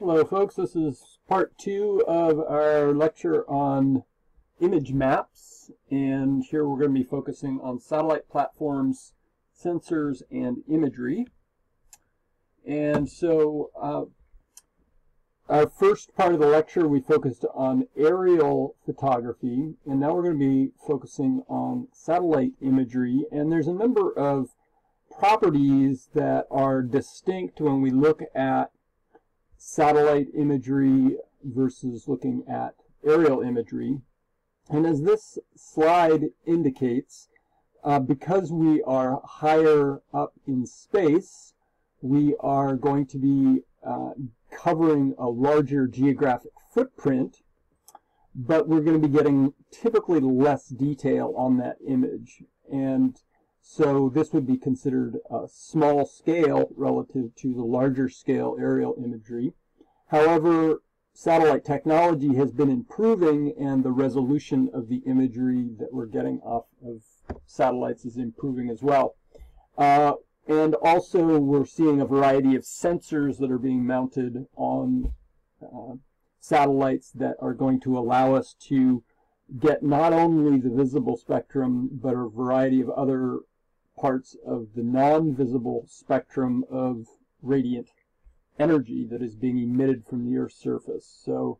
Hello folks, this is part two of our lecture on image maps and here we're going to be focusing on satellite platforms, sensors, and imagery. And so uh, our first part of the lecture we focused on aerial photography and now we're going to be focusing on satellite imagery and there's a number of properties that are distinct when we look at satellite imagery versus looking at aerial imagery. And as this slide indicates, uh, because we are higher up in space, we are going to be uh, covering a larger geographic footprint, but we're going to be getting typically less detail on that image. And so this would be considered a small scale relative to the larger scale aerial imagery. However, satellite technology has been improving and the resolution of the imagery that we're getting off of satellites is improving as well. Uh, and also we're seeing a variety of sensors that are being mounted on uh, satellites that are going to allow us to get not only the visible spectrum, but a variety of other parts of the non-visible spectrum of radiant energy that is being emitted from the Earth's surface. So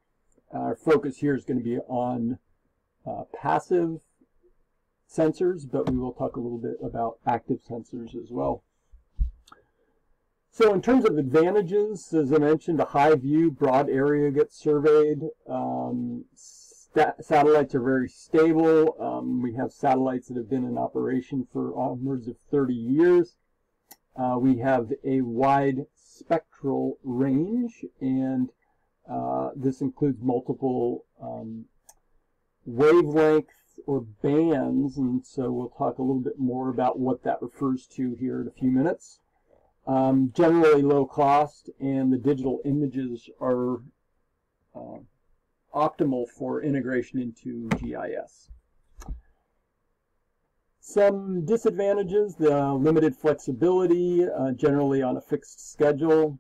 our focus here is going to be on uh, passive sensors, but we will talk a little bit about active sensors as well. So in terms of advantages, as I mentioned, a high view, broad area gets surveyed. Um, satellites are very stable. Um, we have satellites that have been in operation for upwards of 30 years. Uh, we have a wide spectral range, and uh, this includes multiple um, wavelengths or bands, and so we'll talk a little bit more about what that refers to here in a few minutes. Um, generally low cost, and the digital images are uh, optimal for integration into GIS. Some disadvantages, the limited flexibility, uh, generally on a fixed schedule,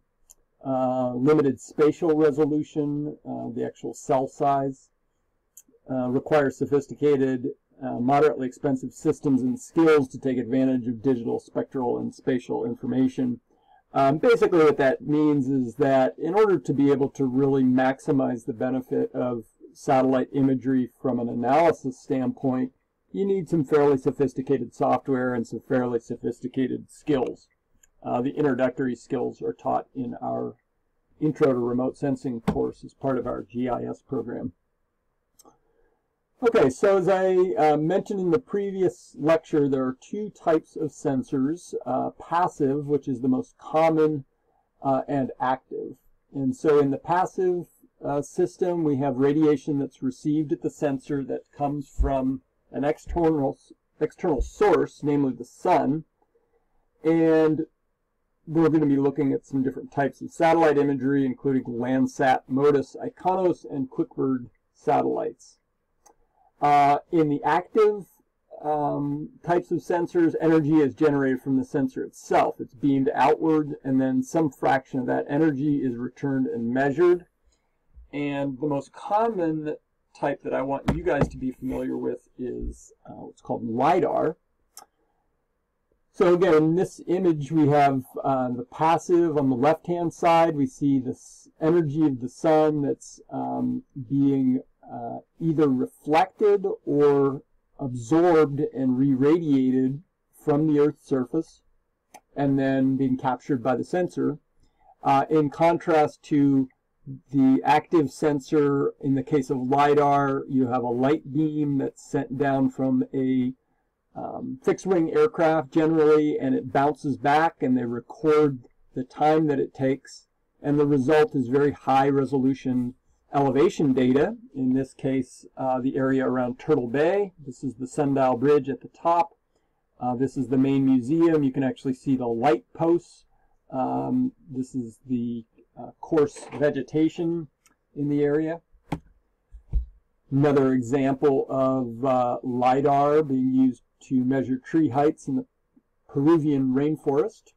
uh, limited spatial resolution, uh, the actual cell size, uh, requires sophisticated, uh, moderately expensive systems and skills to take advantage of digital, spectral, and spatial information. Um, basically what that means is that in order to be able to really maximize the benefit of satellite imagery from an analysis standpoint, you need some fairly sophisticated software and some fairly sophisticated skills. Uh, the introductory skills are taught in our Intro to Remote Sensing course as part of our GIS program. Okay, so as I uh, mentioned in the previous lecture, there are two types of sensors, uh, passive, which is the most common, uh, and active. And so in the passive uh, system, we have radiation that's received at the sensor that comes from an external, external source, namely the sun, and we're going to be looking at some different types of satellite imagery, including Landsat, MODIS, IKONOS, and QuickBird satellites. Uh, in the active um, types of sensors, energy is generated from the sensor itself. It's beamed outward, and then some fraction of that energy is returned and measured. And the most common type that I want you guys to be familiar with is uh, what's called LiDAR. So again, in this image we have uh, the passive on the left-hand side. We see this energy of the sun that's um, being uh, either reflected or absorbed and re-radiated from the Earth's surface and then being captured by the sensor. Uh, in contrast to the active sensor, in the case of LiDAR, you have a light beam that's sent down from a um, fixed-wing aircraft generally, and it bounces back, and they record the time that it takes, and the result is very high-resolution elevation data. In this case, uh, the area around Turtle Bay. This is the Sundial Bridge at the top. Uh, this is the main museum. You can actually see the light posts. Um, this is the uh, coarse vegetation in the area. Another example of uh, LiDAR being used to measure tree heights in the Peruvian rainforest.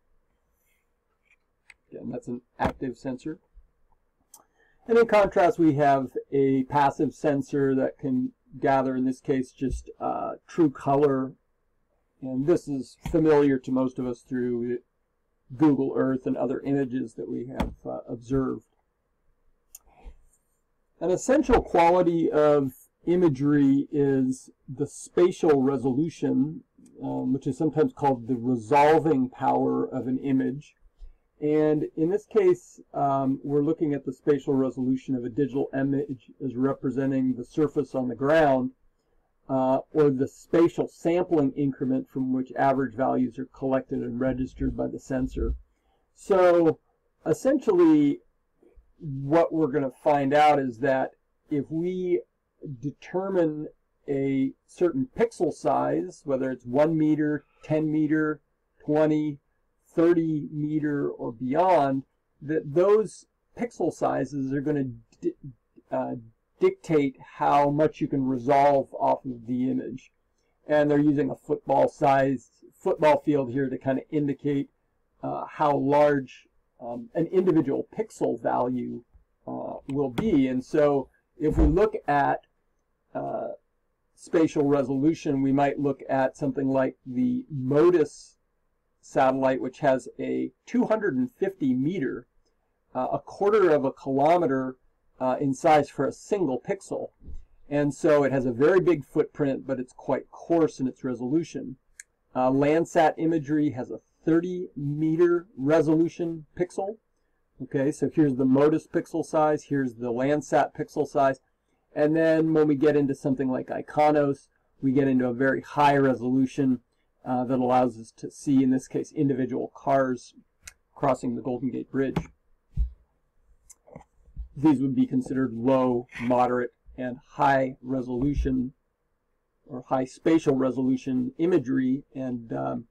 Again, that's an active sensor. And in contrast, we have a passive sensor that can gather, in this case, just uh, true color. And this is familiar to most of us through Google Earth and other images that we have uh, observed. An essential quality of imagery is the spatial resolution, um, which is sometimes called the resolving power of an image. And in this case, um, we're looking at the spatial resolution of a digital image as representing the surface on the ground, uh, or the spatial sampling increment from which average values are collected and registered by the sensor. So essentially, what we're going to find out is that if we determine a certain pixel size, whether it's 1 meter, 10 meter, 20, 30 meter, or beyond, that those pixel sizes are going to di uh, dictate how much you can resolve off of the image. And they're using a football sized football field here to kind of indicate uh, how large um, an individual pixel value uh, will be. And so if we look at uh, spatial resolution, we might look at something like the MODIS satellite, which has a 250 meter, uh, a quarter of a kilometer uh, in size for a single pixel. And so it has a very big footprint, but it's quite coarse in its resolution. Uh, Landsat imagery has a 30 meter resolution pixel. Okay, so here's the MODIS pixel size, here's the Landsat pixel size, and then when we get into something like IKONOS, we get into a very high resolution uh, that allows us to see, in this case, individual cars crossing the Golden Gate Bridge. These would be considered low, moderate, and high resolution or high spatial resolution imagery, and um,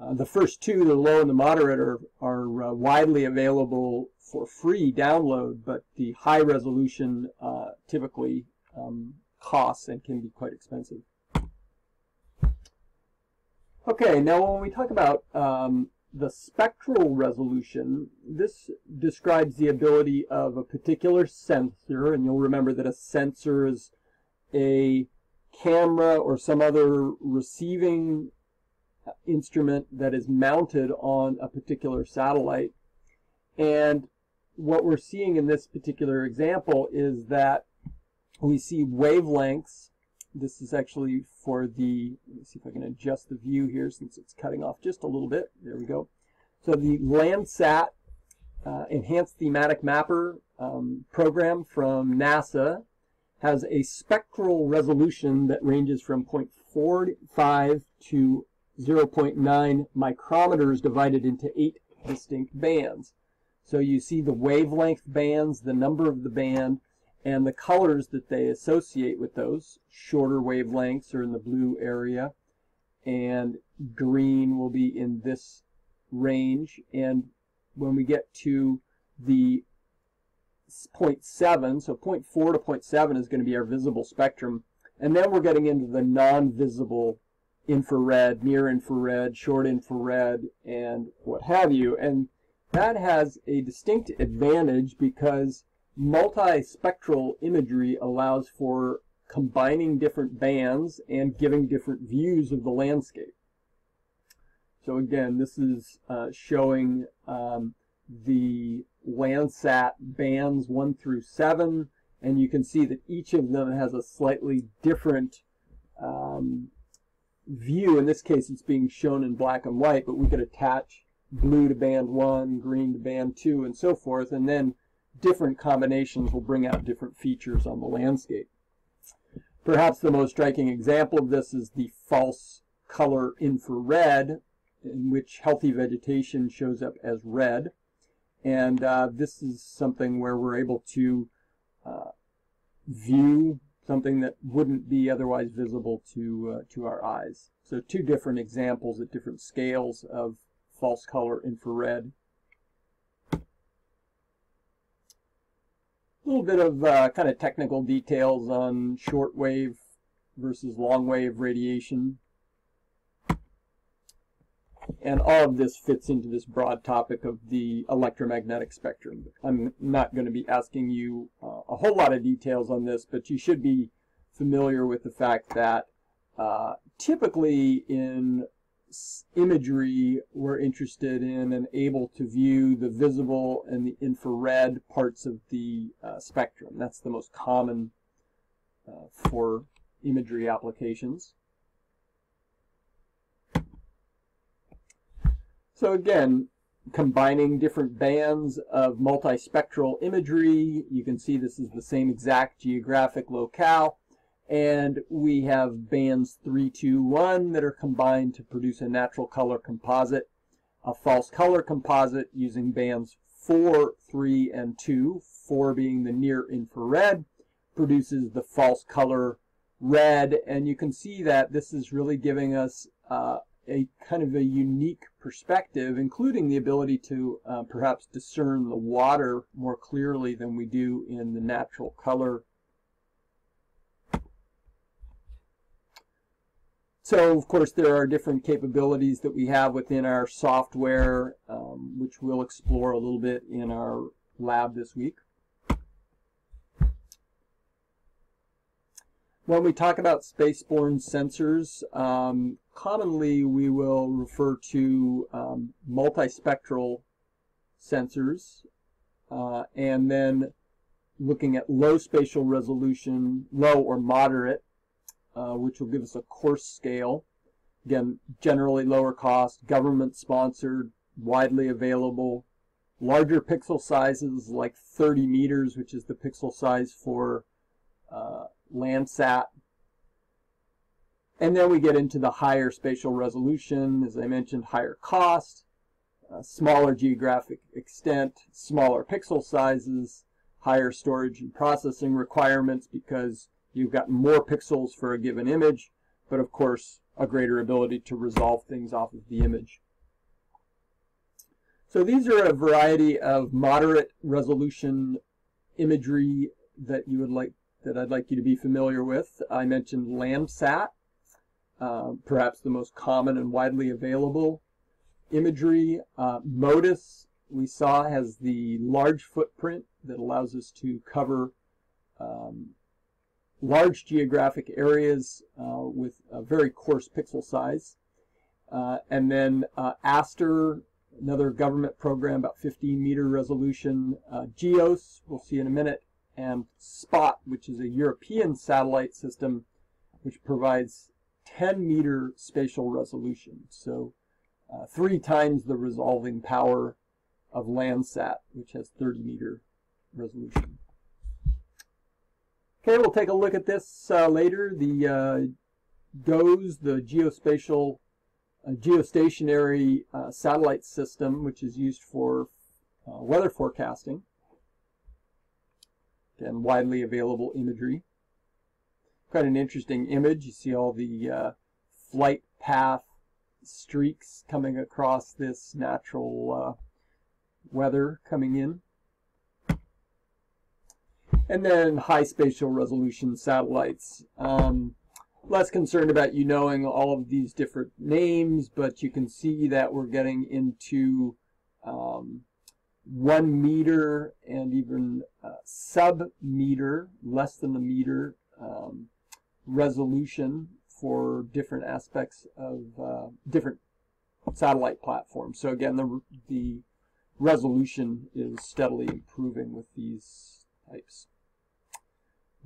uh, the first two, the low and the moderate, are, are uh, widely available for free download, but the high resolution uh, typically um, costs and can be quite expensive. Okay, now when we talk about um, the spectral resolution, this describes the ability of a particular sensor, and you'll remember that a sensor is a camera or some other receiving instrument that is mounted on a particular satellite. And what we're seeing in this particular example is that we see wavelengths. This is actually for the, let me see if I can adjust the view here since it's cutting off just a little bit. There we go. So the Landsat uh, Enhanced Thematic Mapper um, program from NASA has a spectral resolution that ranges from 0.45 to 0.9 micrometers divided into eight distinct bands. So you see the wavelength bands, the number of the band, and the colors that they associate with those. Shorter wavelengths are in the blue area, and green will be in this range. And when we get to the 0.7, so 0.4 to 0.7 is going to be our visible spectrum. And then we're getting into the non-visible infrared, near infrared, short infrared, and what have you. And that has a distinct advantage because multispectral imagery allows for combining different bands and giving different views of the landscape. So again, this is uh, showing um, the Landsat bands 1 through 7, and you can see that each of them has a slightly different um, view. In this case, it's being shown in black and white, but we could attach blue to band 1, green to band 2, and so forth, and then different combinations will bring out different features on the landscape. Perhaps the most striking example of this is the false color infrared, in which healthy vegetation shows up as red. And uh, this is something where we're able to uh, view something that wouldn't be otherwise visible to, uh, to our eyes. So two different examples at different scales of false color infrared. Little bit of uh, kind of technical details on shortwave versus long wave radiation. And all of this fits into this broad topic of the electromagnetic spectrum. I'm not going to be asking you uh, a whole lot of details on this, but you should be familiar with the fact that uh, typically in imagery, we're interested in and able to view the visible and the infrared parts of the uh, spectrum. That's the most common uh, for imagery applications. So again, combining different bands of multispectral imagery, you can see this is the same exact geographic locale. And we have bands 3, 2, 1 that are combined to produce a natural color composite, a false color composite using bands 4, 3, and 2, 4 being the near infrared, produces the false color red. And you can see that this is really giving us uh, a kind of a unique perspective, including the ability to uh, perhaps discern the water more clearly than we do in the natural color So, of course, there are different capabilities that we have within our software, um, which we'll explore a little bit in our lab this week. When we talk about spaceborne sensors, um, commonly we will refer to um, multispectral sensors, uh, and then looking at low spatial resolution, low or moderate uh, which will give us a coarse scale. Again, generally lower cost, government sponsored, widely available. Larger pixel sizes like 30 meters, which is the pixel size for uh, Landsat. And then we get into the higher spatial resolution, as I mentioned, higher cost, uh, smaller geographic extent, smaller pixel sizes, higher storage and processing requirements because You've got more pixels for a given image, but of course a greater ability to resolve things off of the image. So these are a variety of moderate resolution imagery that you would like that I'd like you to be familiar with. I mentioned Landsat, uh, perhaps the most common and widely available imagery. Uh, MODIS, we saw, has the large footprint that allows us to cover um, large geographic areas uh, with a very coarse pixel size. Uh, and then uh, ASTER, another government program, about 15 meter resolution. GOES, we'll see in a minute. And SPOT, which is a European satellite system, which provides 10 meter spatial resolution. So uh, three times the resolving power of Landsat, which has 30 meter resolution. Okay, we'll take a look at this uh, later. The uh, GOES, the geospatial uh, geostationary uh, satellite system, which is used for uh, weather forecasting. Again, widely available imagery. Quite an interesting image. You see all the uh, flight path streaks coming across this natural weather coming in. And then high spatial resolution satellites. Um, less concerned about you knowing all of these different names, but you can see that we're getting into um, one meter and even uh, sub-meter, less than a meter um, resolution for different aspects of uh, different satellite platforms. So again, the, the resolution is steadily improving with these types.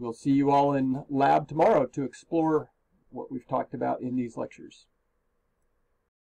We'll see you all in lab tomorrow to explore what we've talked about in these lectures.